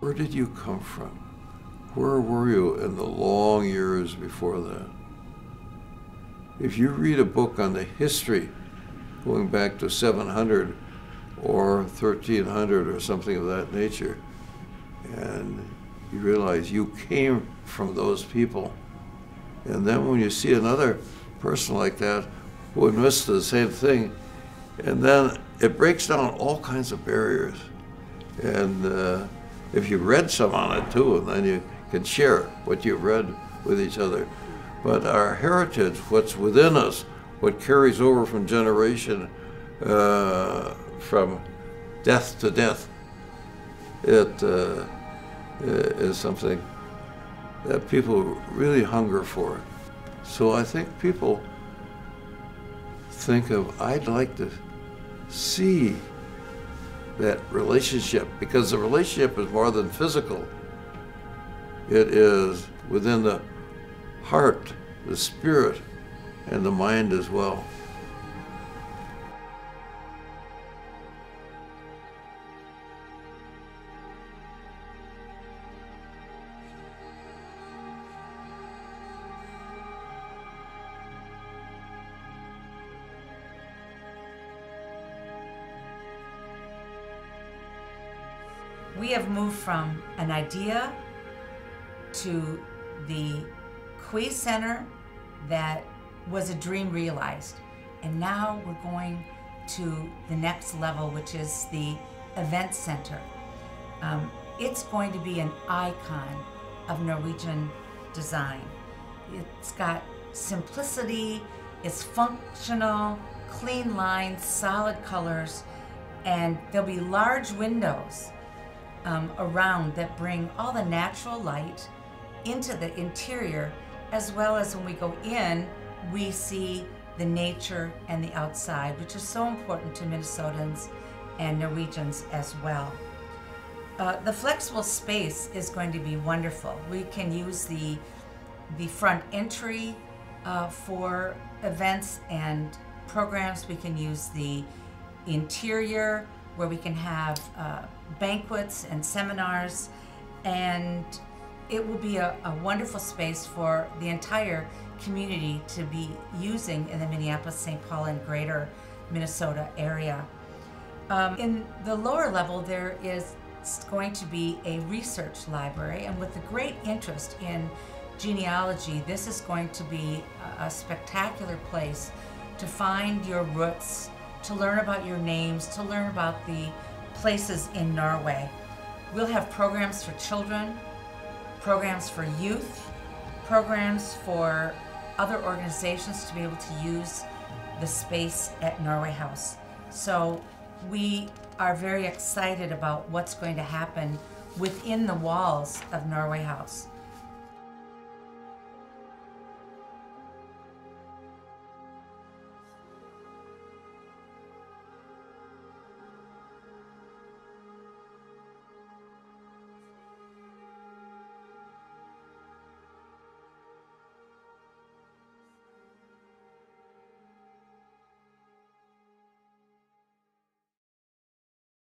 where did you come from? Where were you in the long years before that? If you read a book on the history going back to 700 or 1300 or something of that nature, and you realize you came from those people. And then when you see another person like that who admits to the same thing, and then it breaks down all kinds of barriers. And uh, if you've read some on it too, and then you can share what you've read with each other. But our heritage, what's within us, what carries over from generation, uh, from death to death, it uh, is something that people really hunger for. So I think people think of, I'd like to see that relationship because the relationship is more than physical. It is within the heart, the spirit, and the mind as well. We have moved from an idea to the Quiz Center that was a dream realized. And now we're going to the next level, which is the Event Center. Um, it's going to be an icon of Norwegian design. It's got simplicity, it's functional, clean lines, solid colors, and there'll be large windows um, around that bring all the natural light into the interior, as well as when we go in, we see the nature and the outside, which is so important to Minnesotans and Norwegians as well. Uh, the flexible space is going to be wonderful. We can use the the front entry uh, for events and programs. We can use the interior where we can have uh, banquets and seminars, and it will be a, a, wonderful space for the entire community to be using in the Minneapolis, St. Paul, and greater Minnesota area. Um, in the lower level, there is going to be a research library, and with the great interest in genealogy, this is going to be a, a spectacular place to find your roots, to learn about your names, to learn about the places in Norway. We'll have programs for children, programs for youth, programs for other organizations to be able to use the space at Norway House. So we are very excited about what's going to happen within the walls of Norway House.